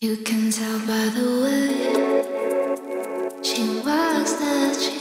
You can tell by the way she walks that she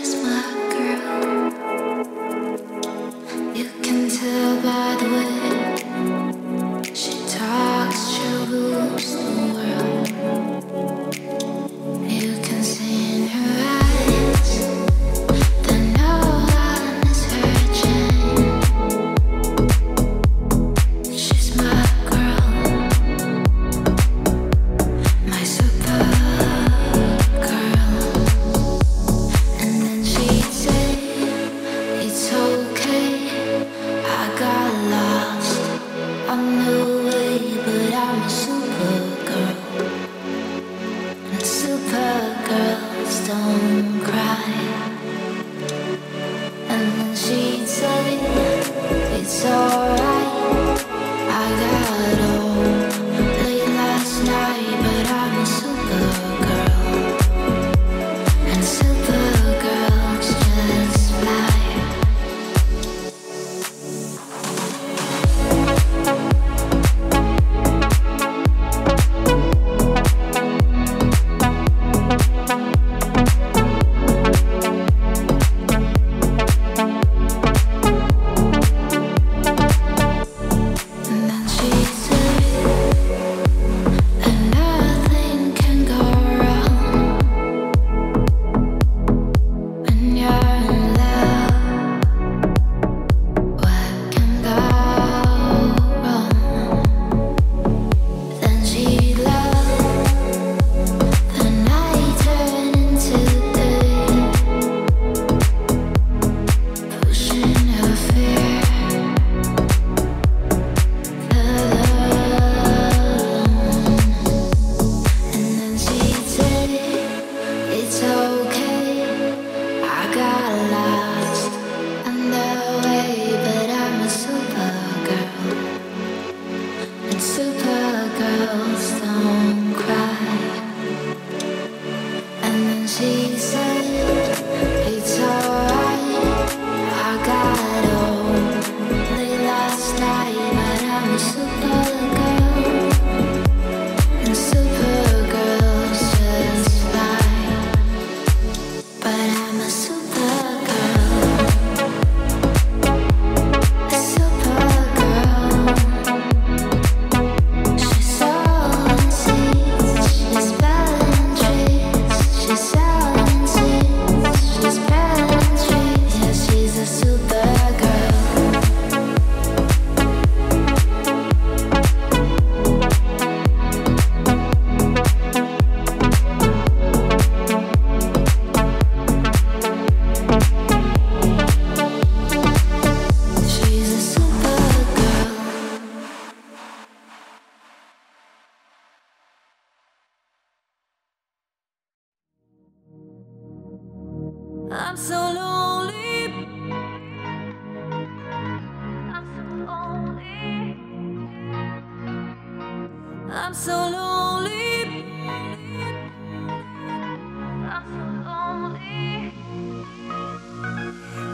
I'm so lonely.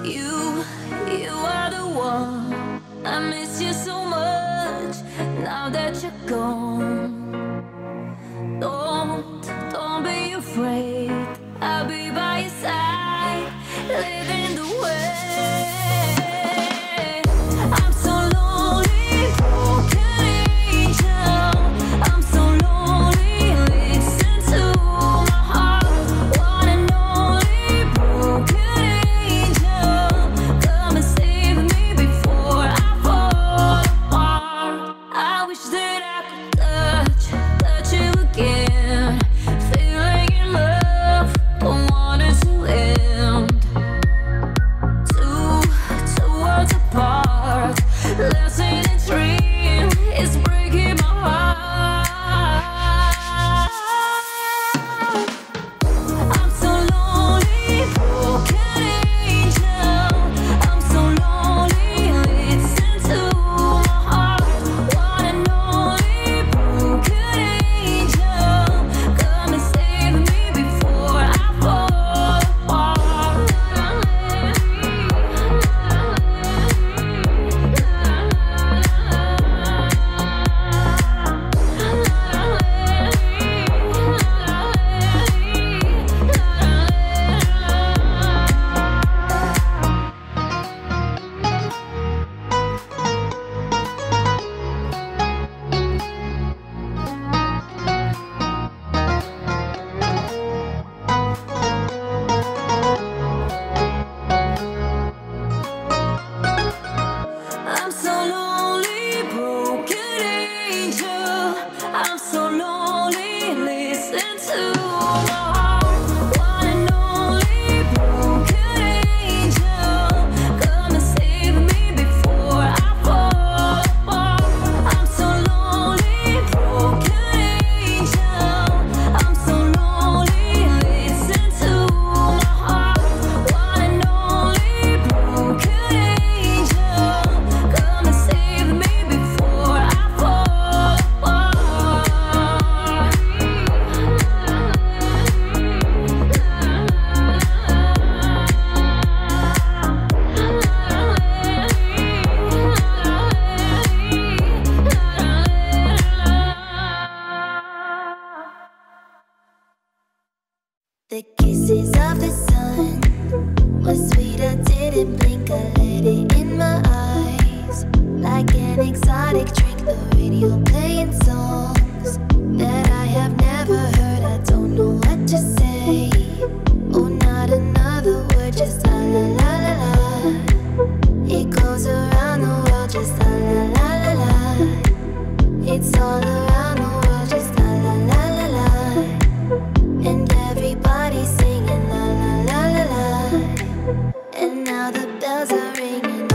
You, you are the one. I miss you so much now that you're gone.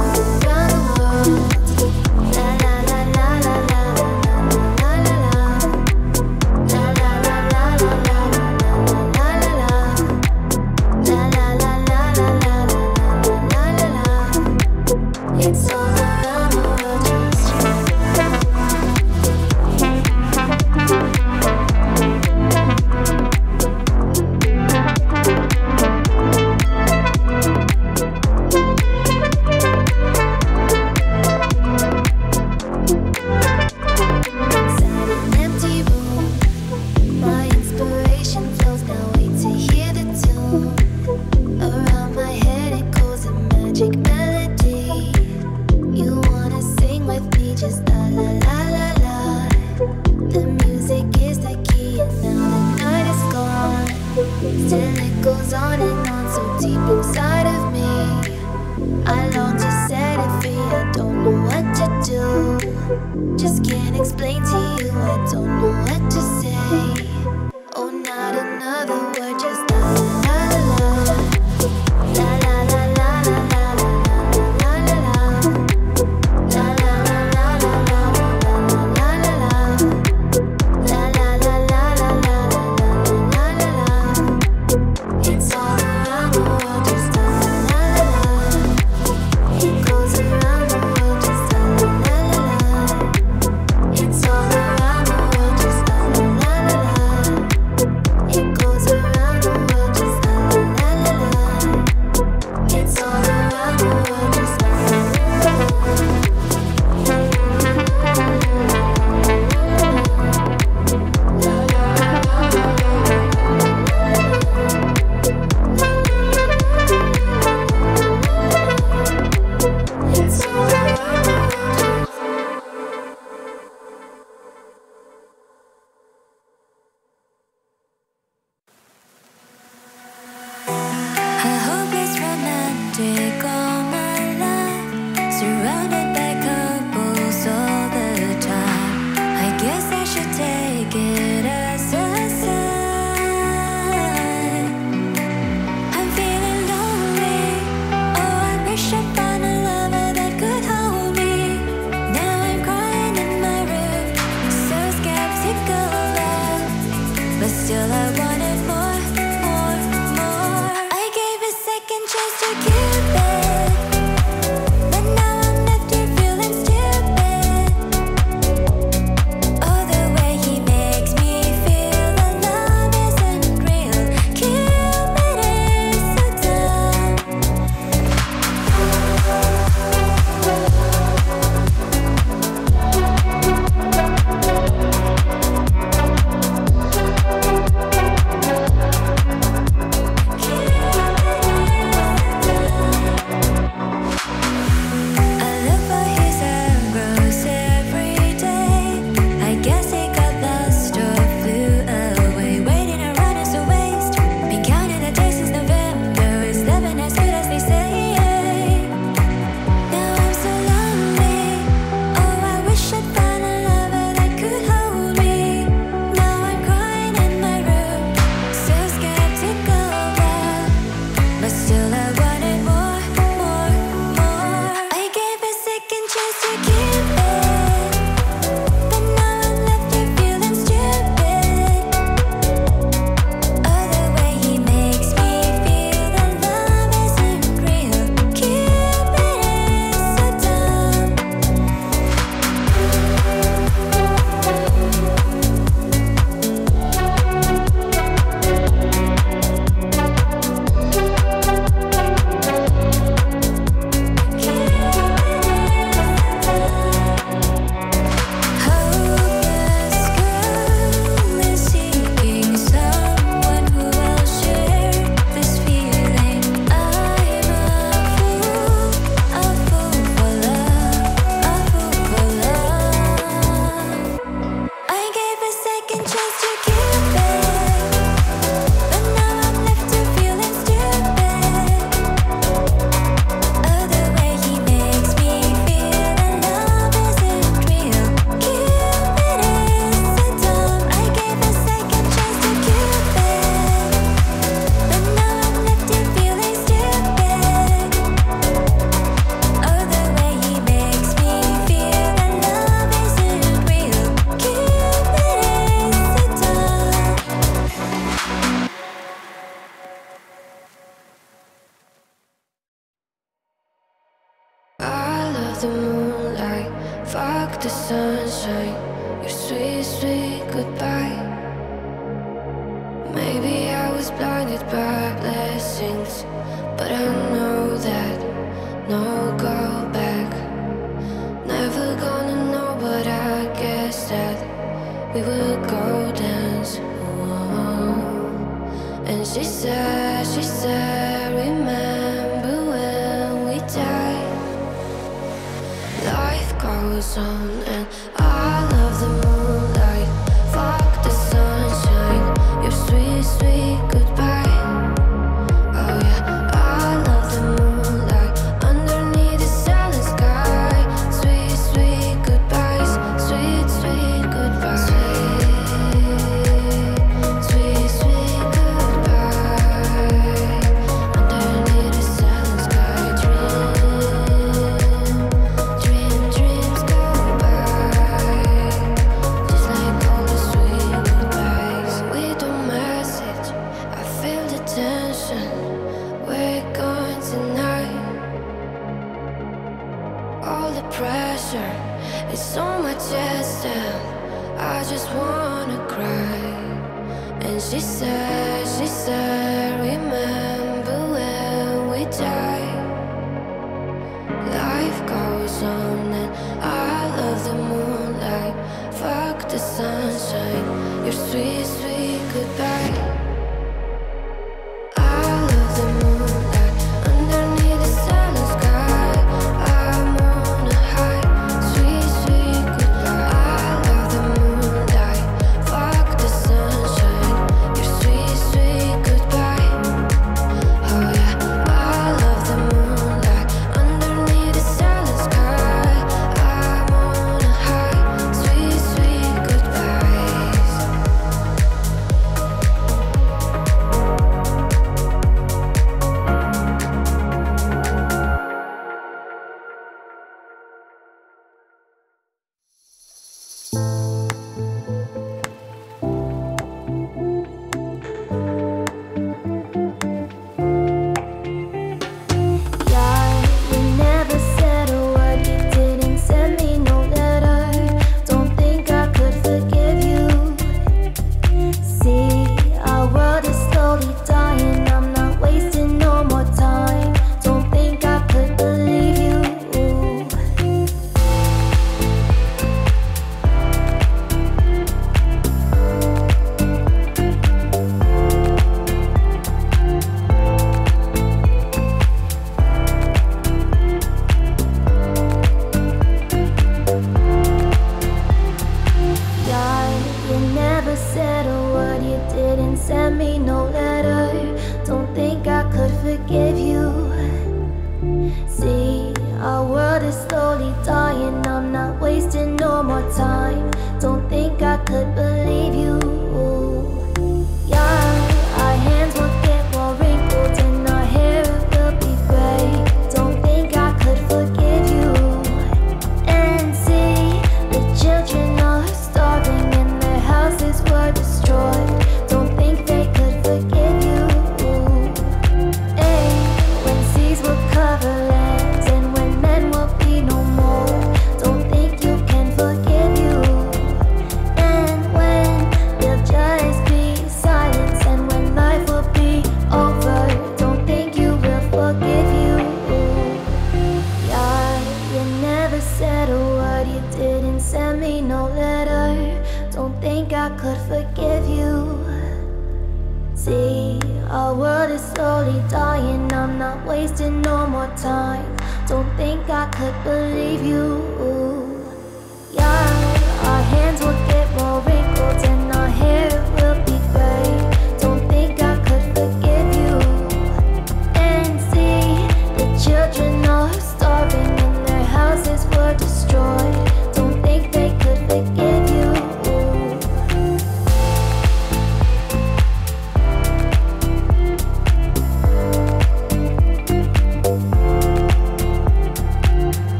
love.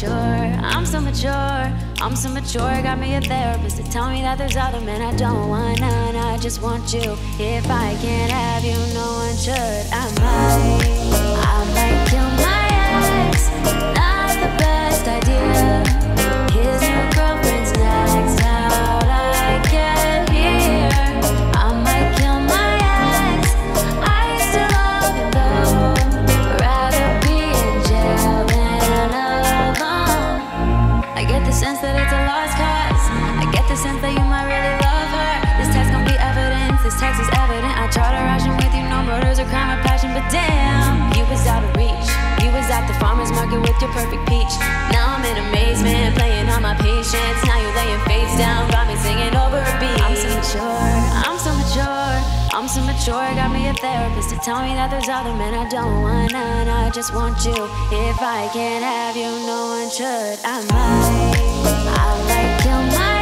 mature, I'm so mature, I'm so mature. Got me a therapist to tell me that there's other men I don't want, none. I just want you. If I can't have you, no one should. I might. with your perfect peach. Now I'm in amazement, playing on my patience. Now you're laying face down, got me singing over a beat. I'm so mature, I'm so mature, I'm so mature. Got me a therapist to tell me that there's other men I don't want, and I just want you. If I can't have you, no one should. I might, I like kill my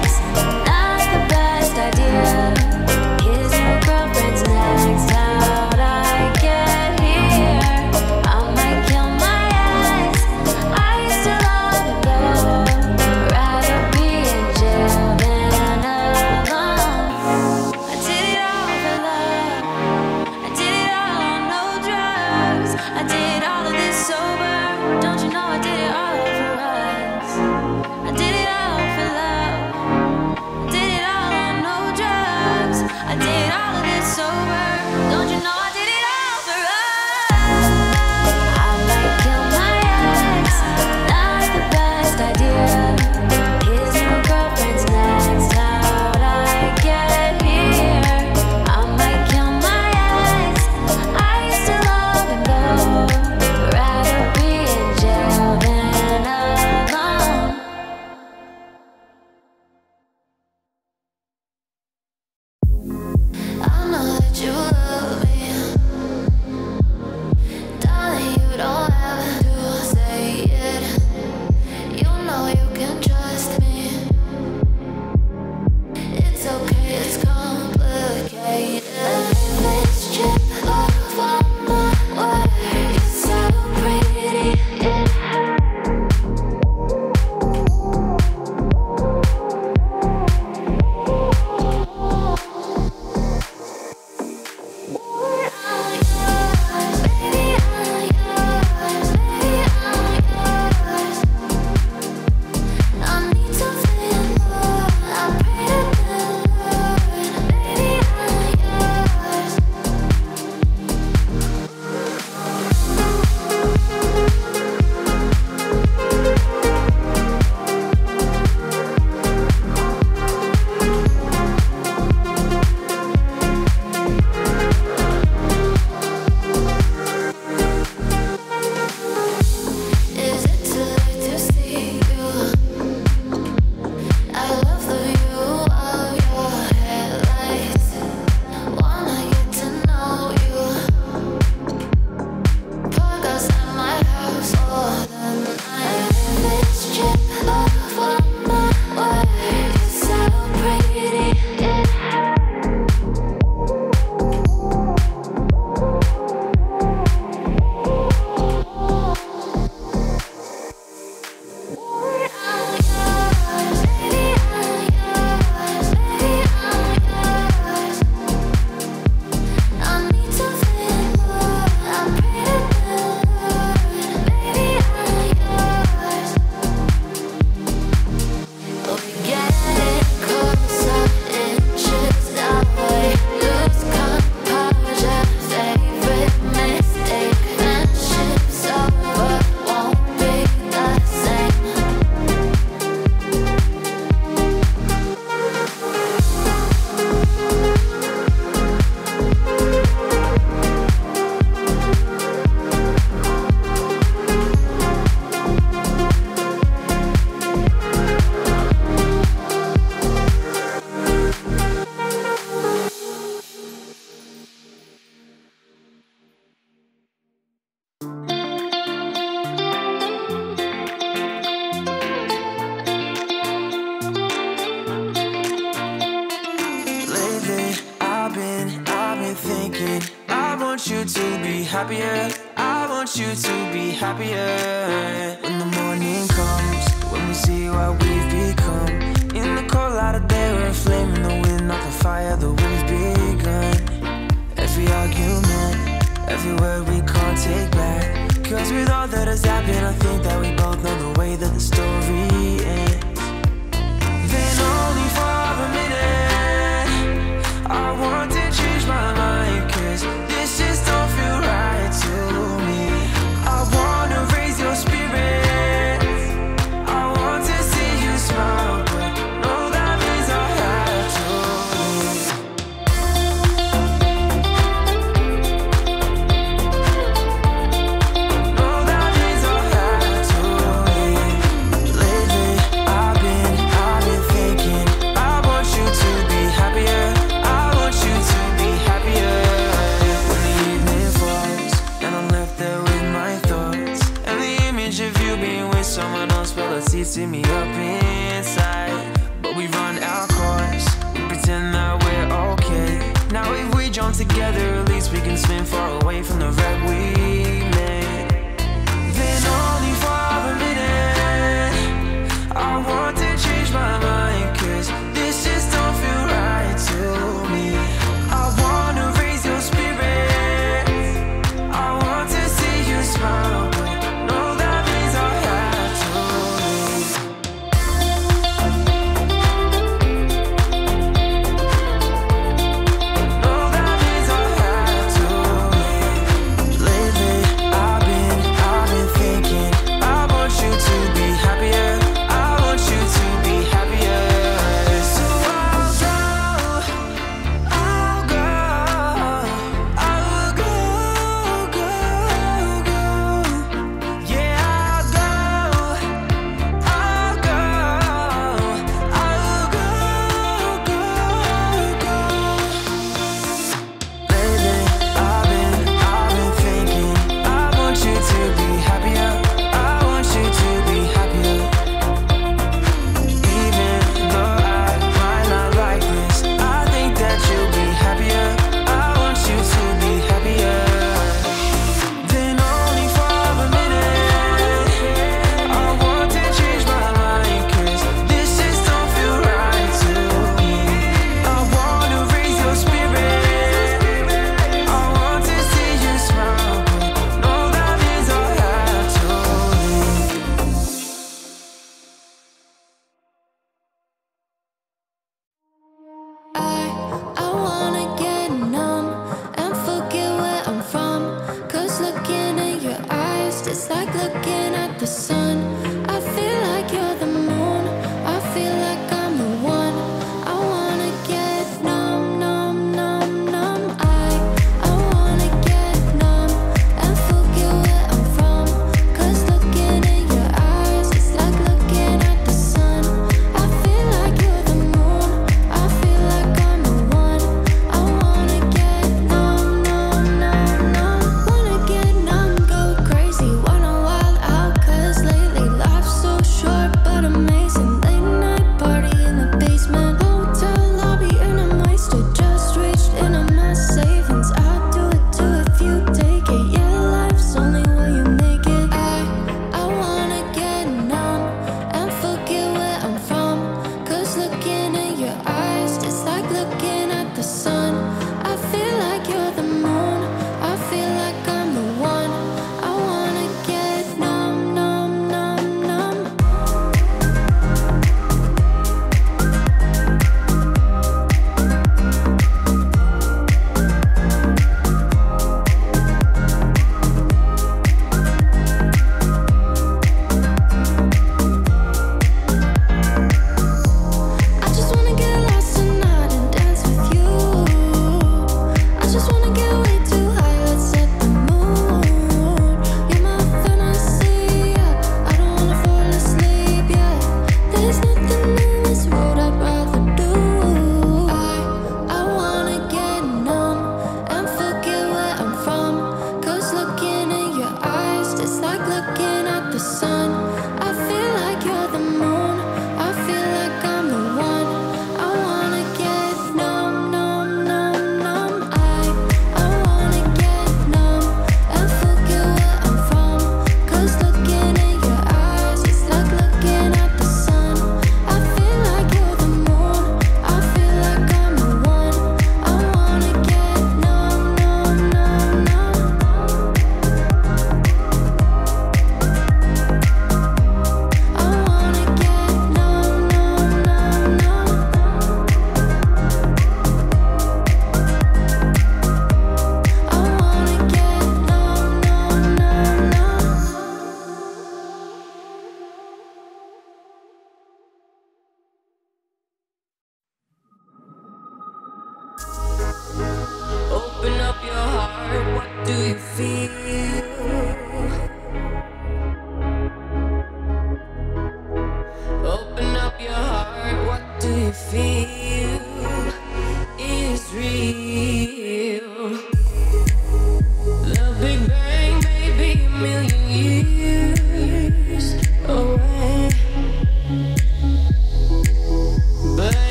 ex. Not the best idea.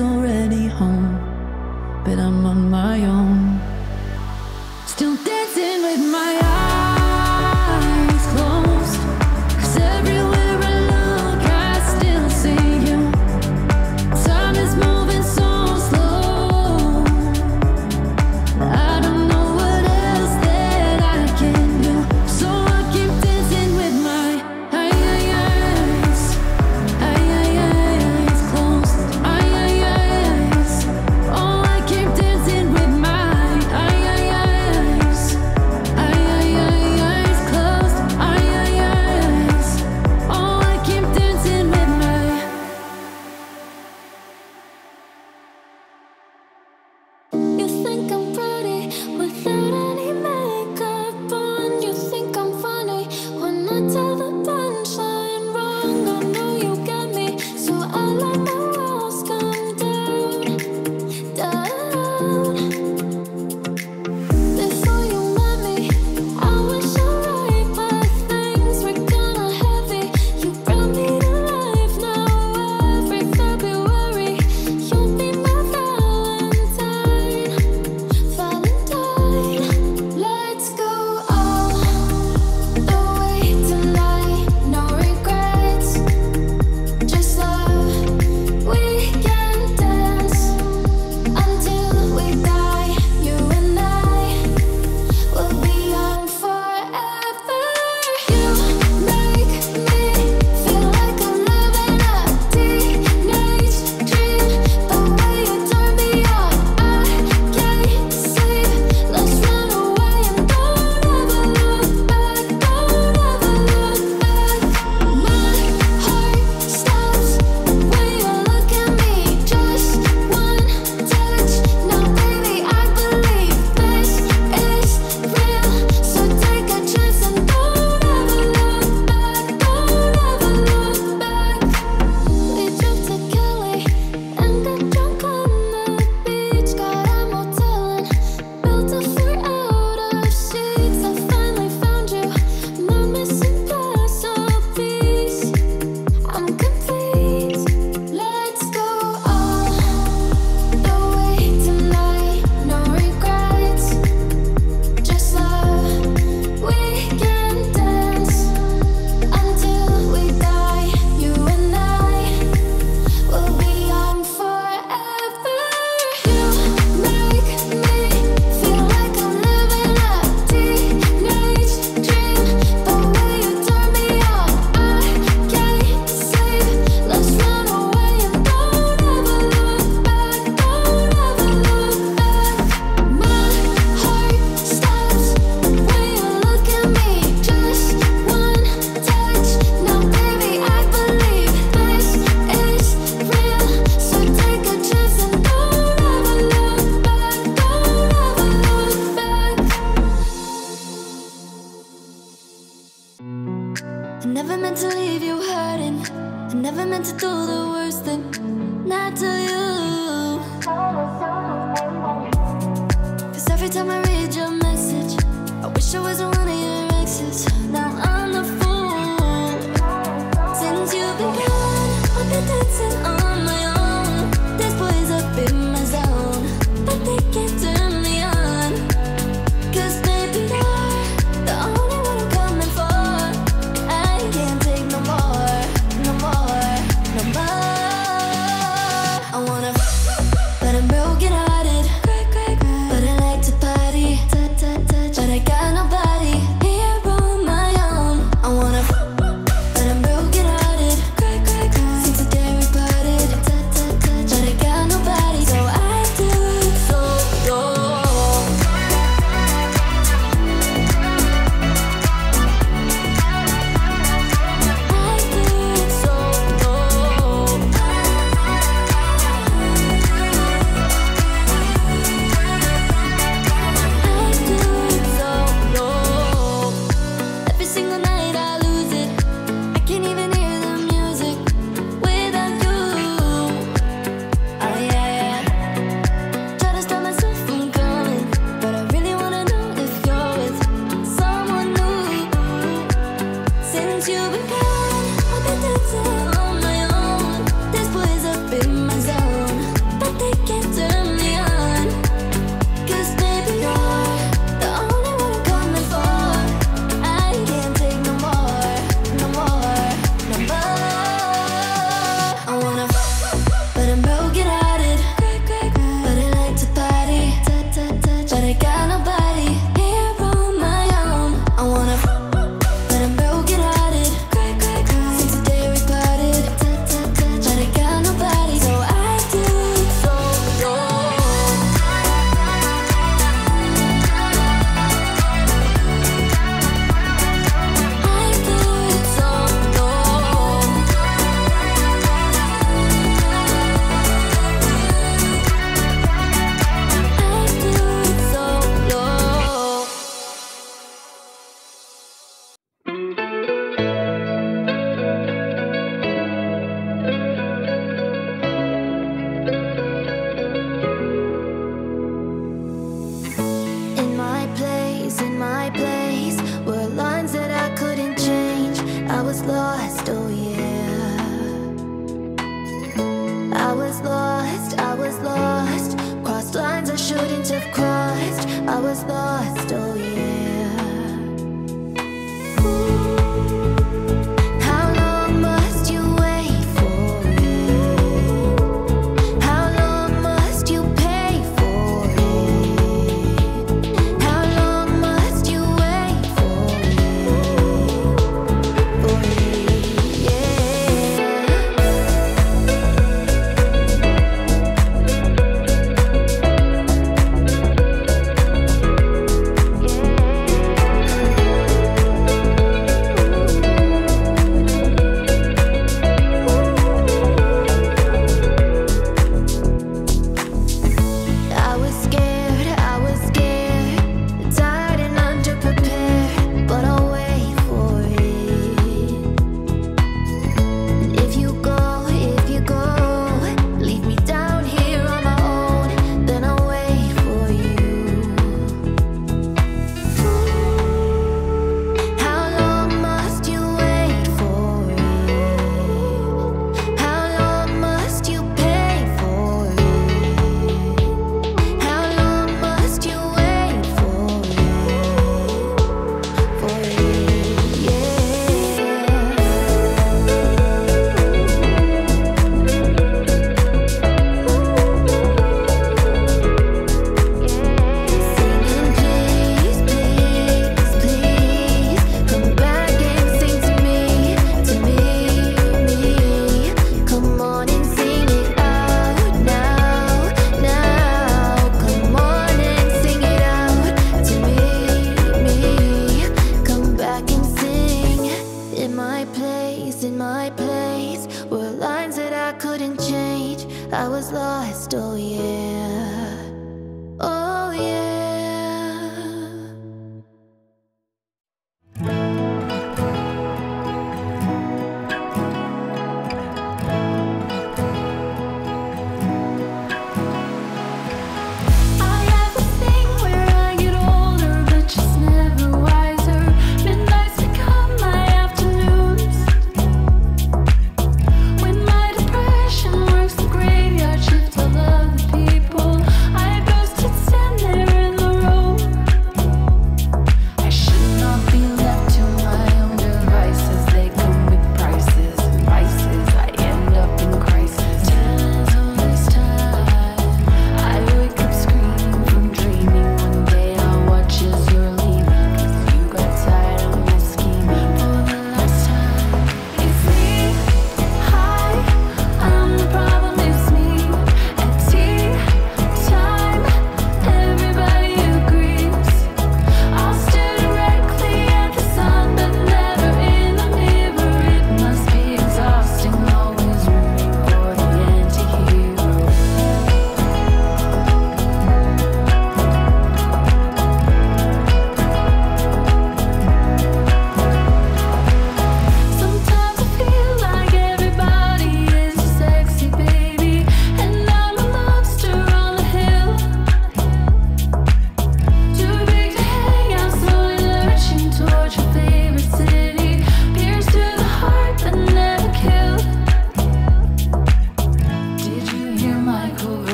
already home, but I'm on my own.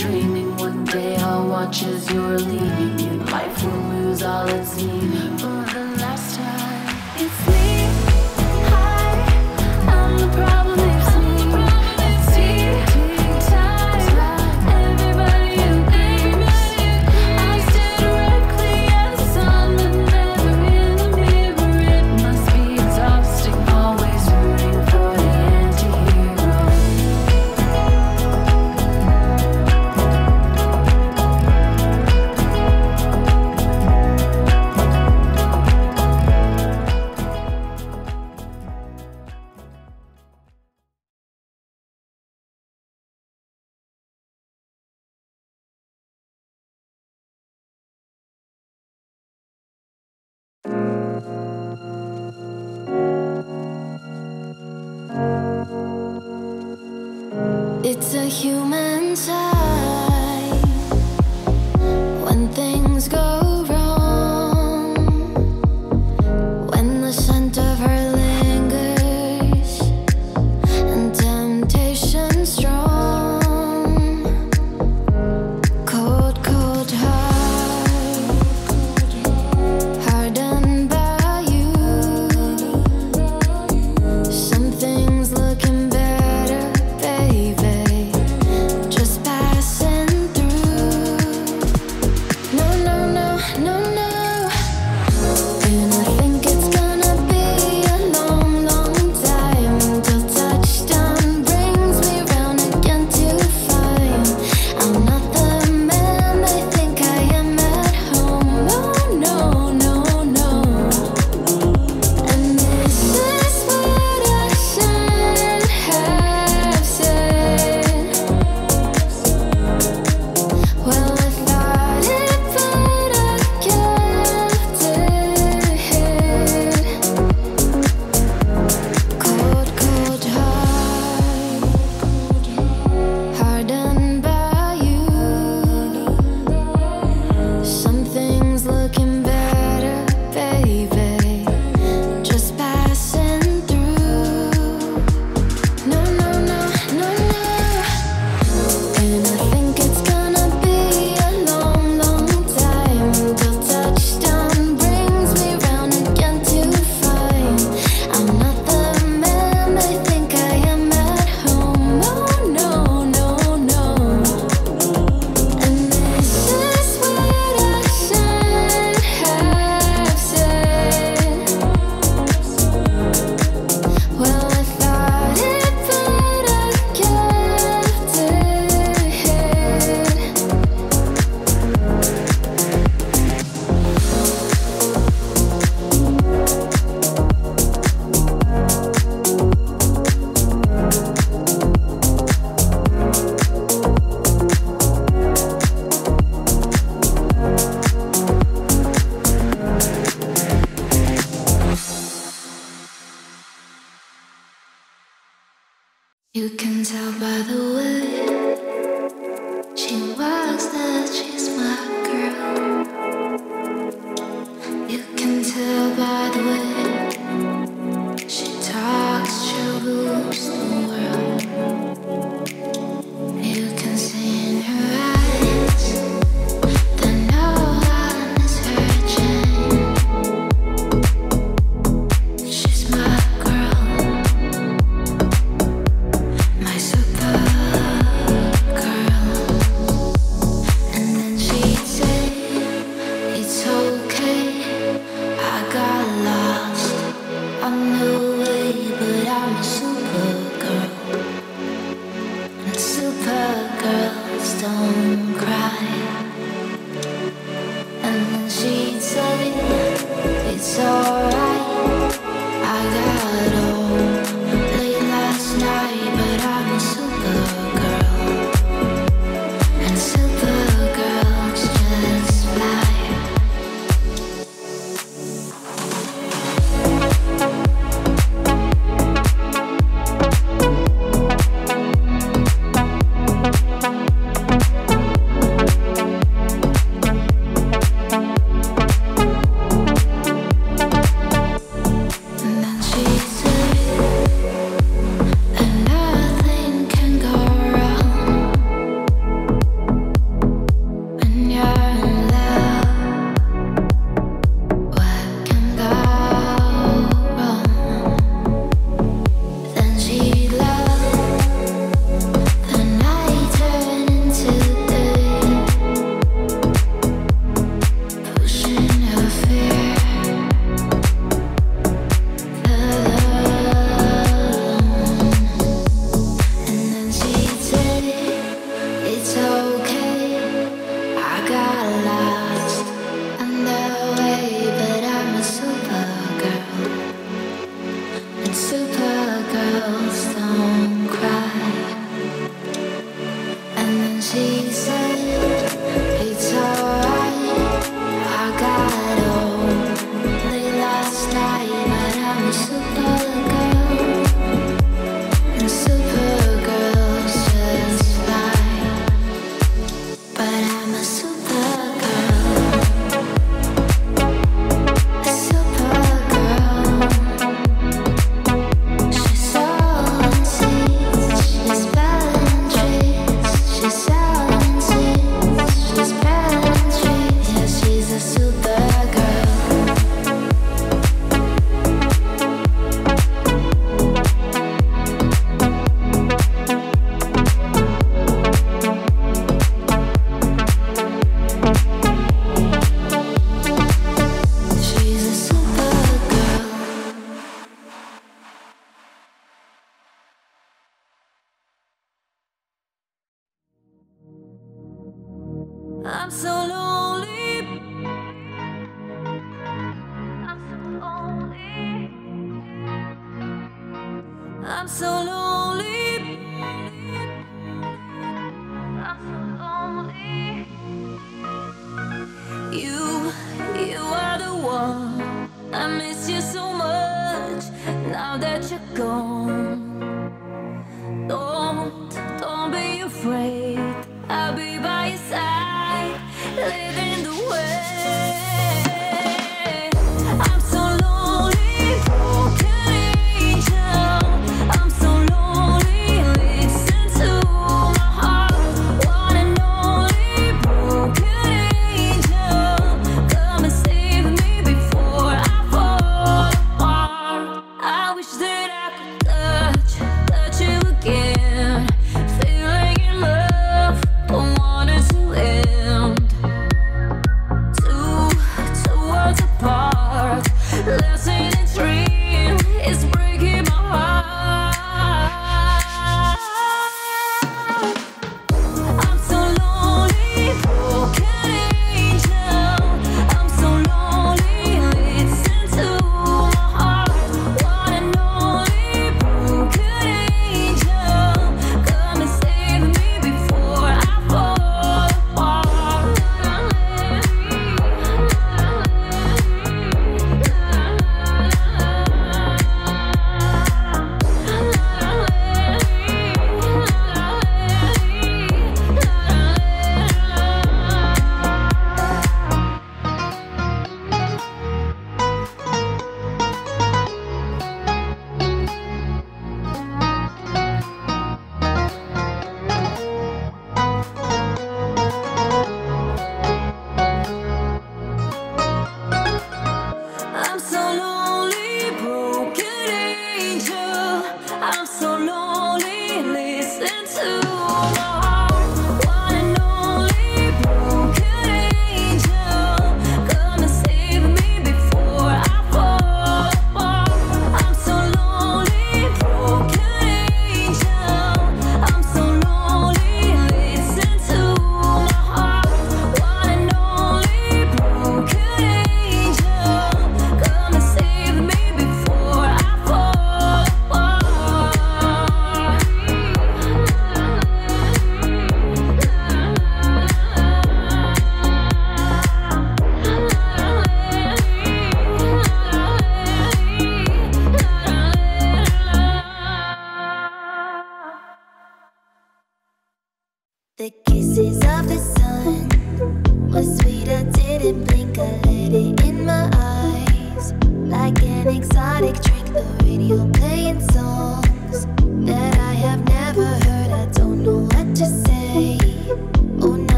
dreaming. One day I'll watch as you're leaving, and life will lose all its meaning. can tell by the way she walks that she's my girl. You can tell by the way she talks, she rules the world. I'm so lonely. I'm so lonely. You, you are the one. I miss you so much now that you're gone.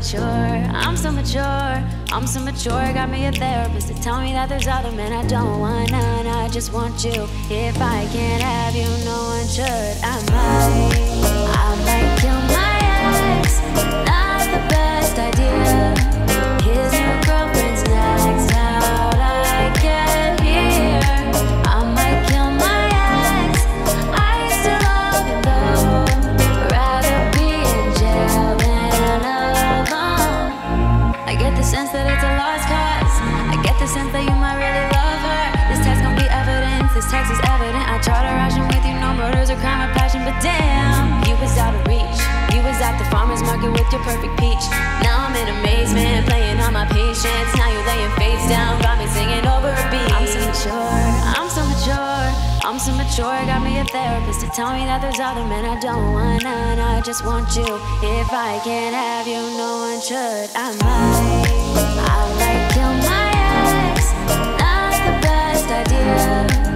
mature, I'm so mature, I'm so mature. Got me a therapist to tell me that there's other men I don't want, and I just want you. If I can't have you, no one should. I might, I might kill my ex. Not the best idea. your perfect peach. Now I'm in amazement, playing on my patience. Now you're laying face down, got me singing over a beat. I'm so mature, I'm so mature, I'm so mature. Got me a therapist to tell me that there's other men I don't want, and I just want you. If I can't have you, no one should. I might, I might kill my ex. Not the best idea.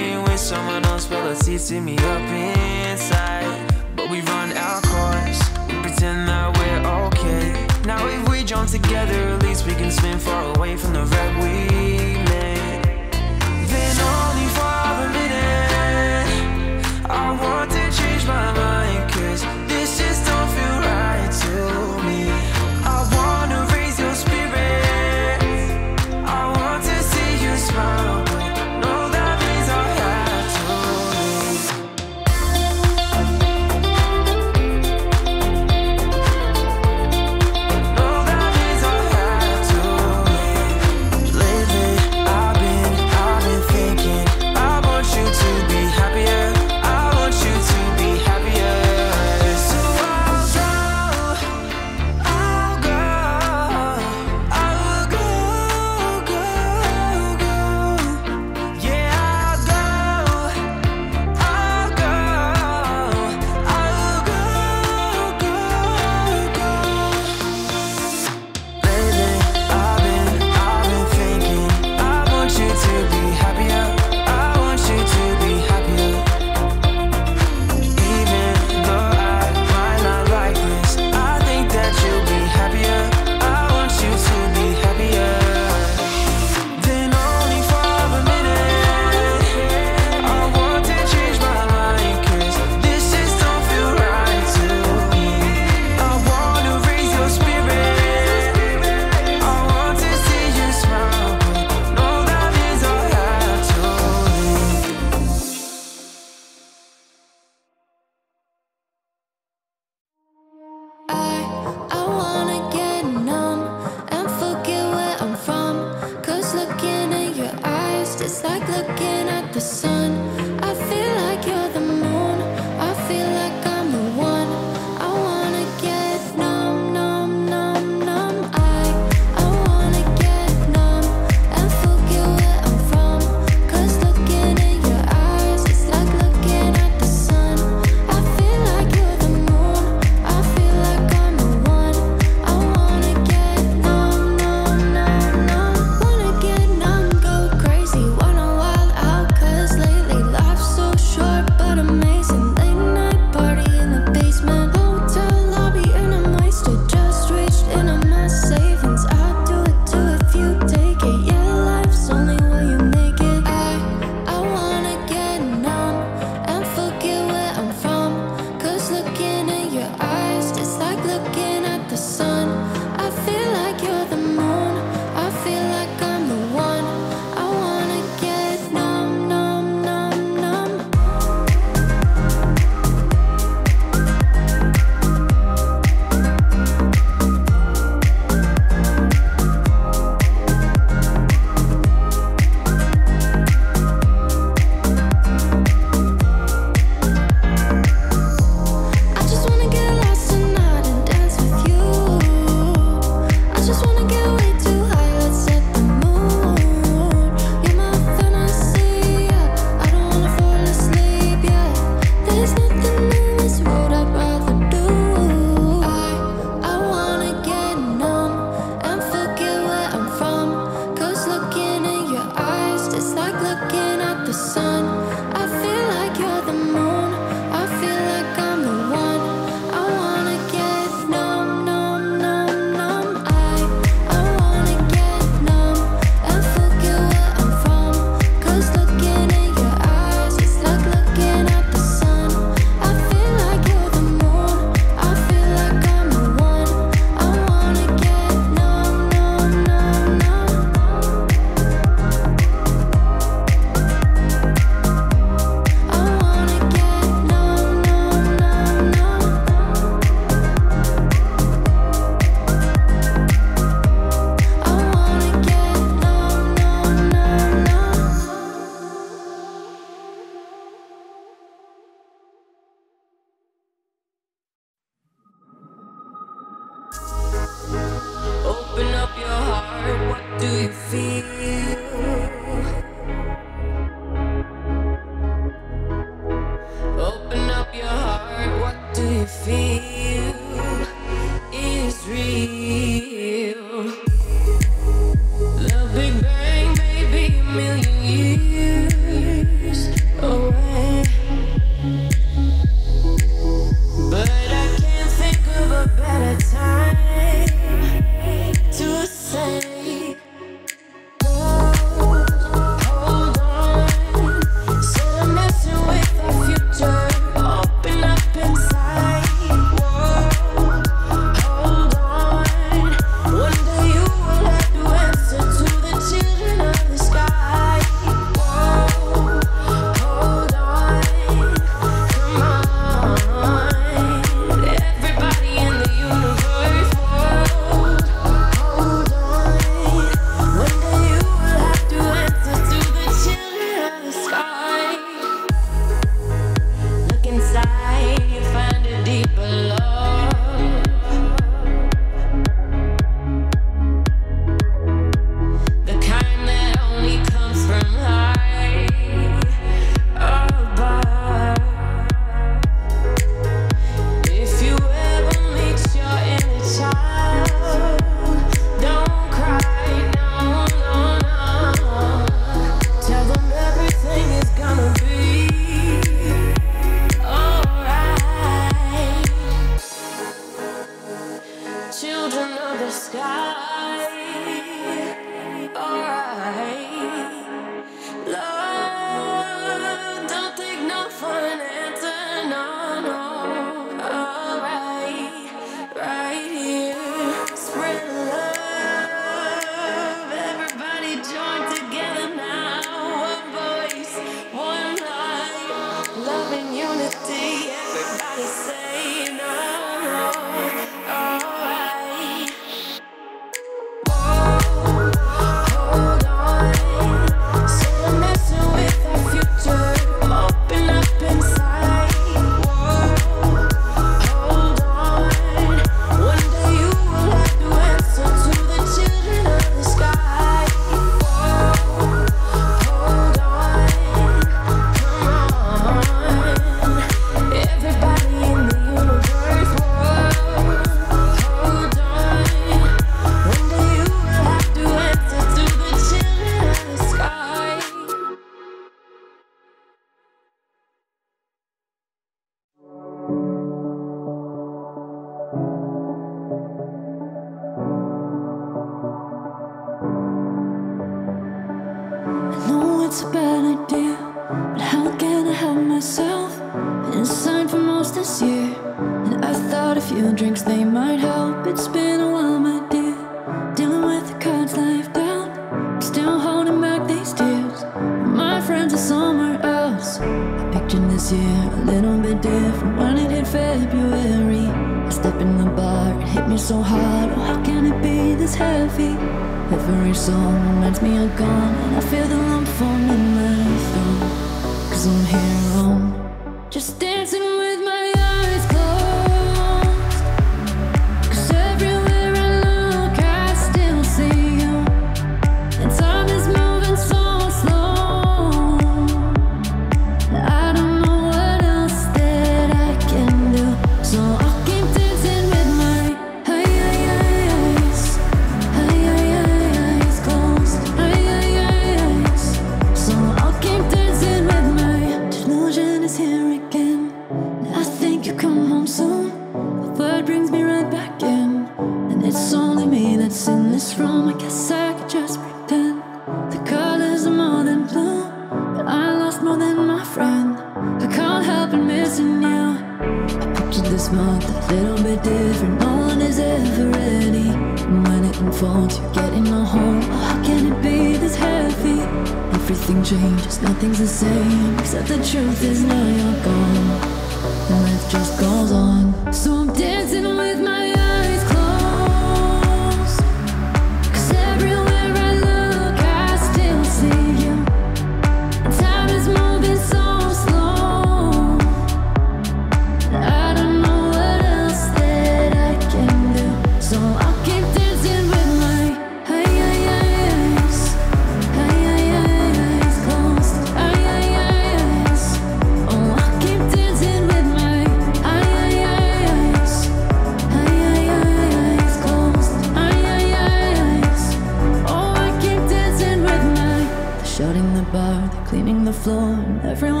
Floor, everyone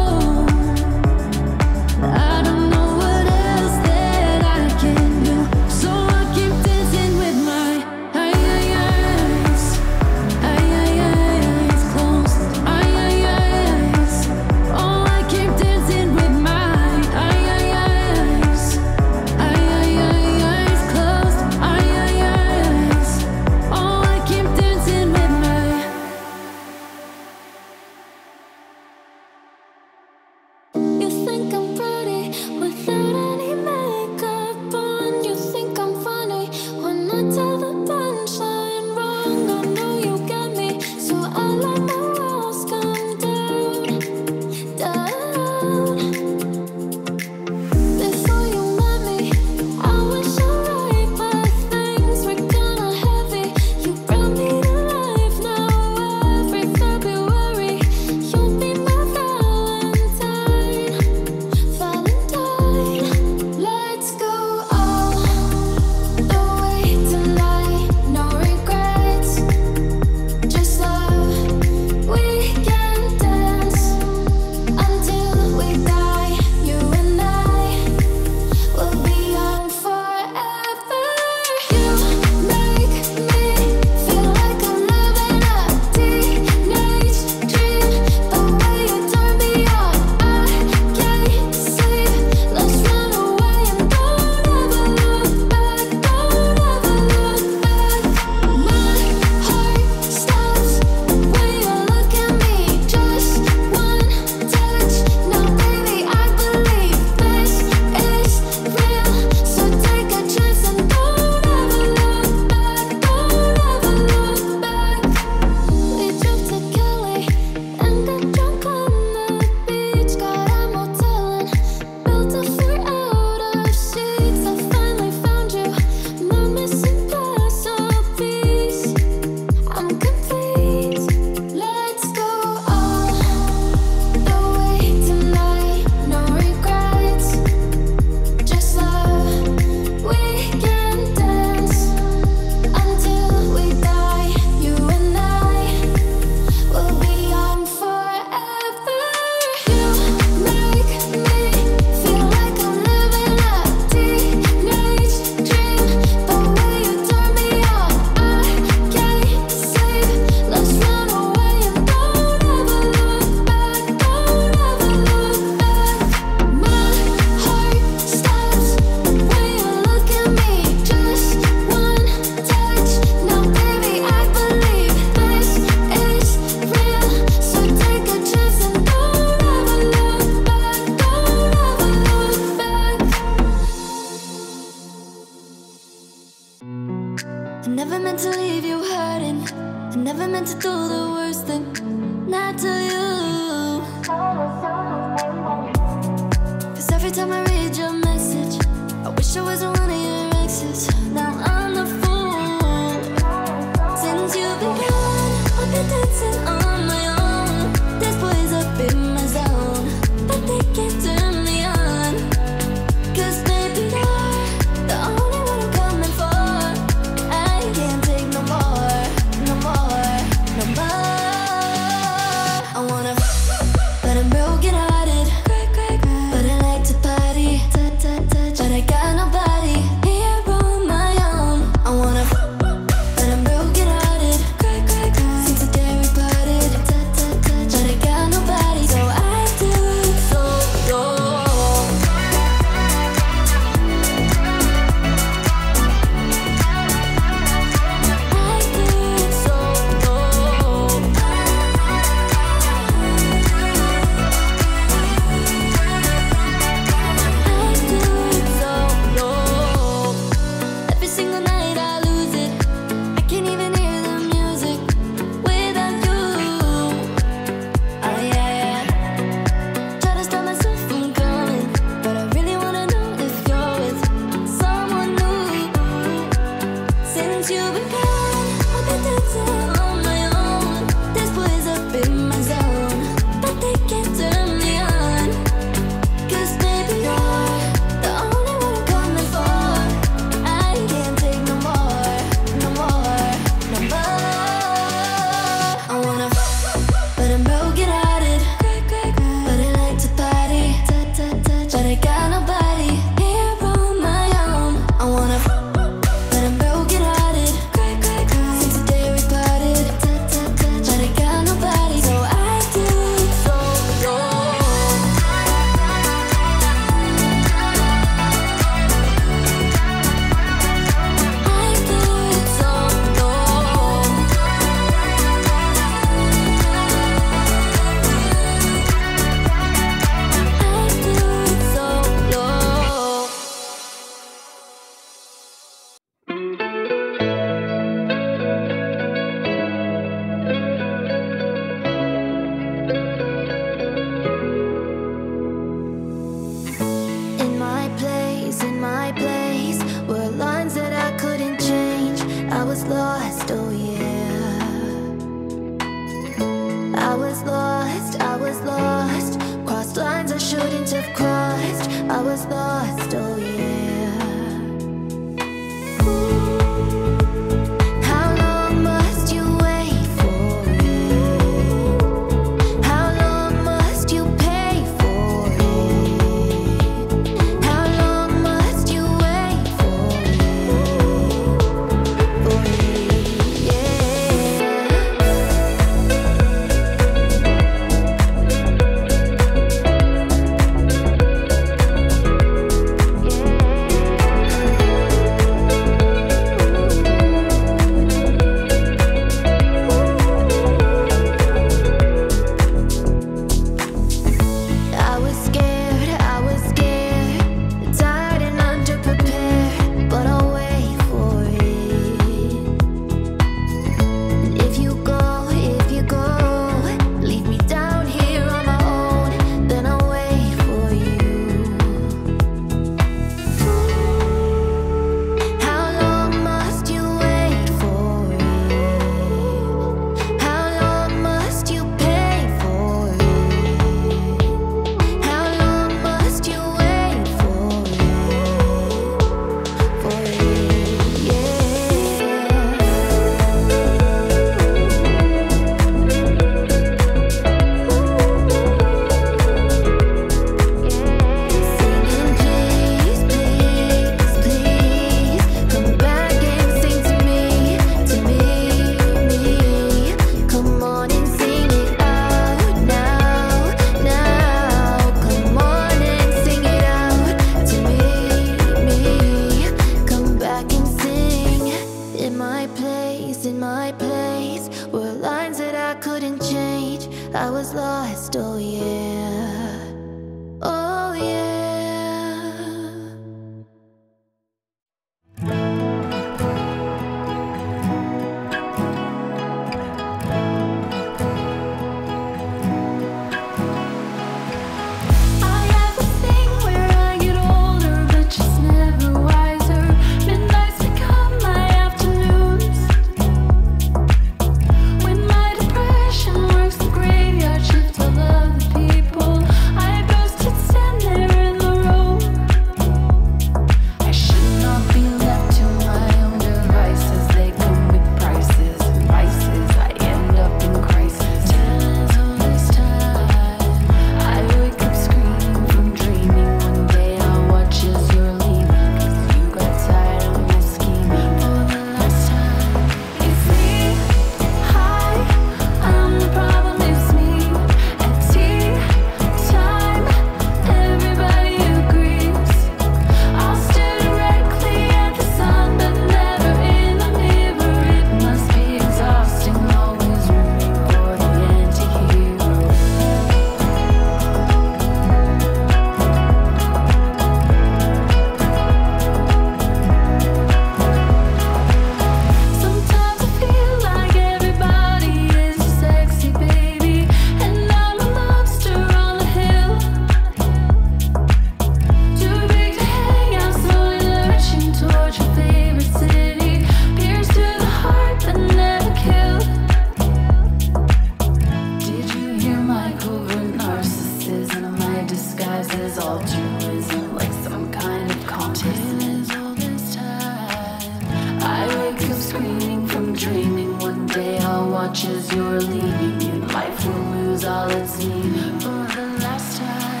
watch as you're leaving, and life will lose all its meaning for the last time.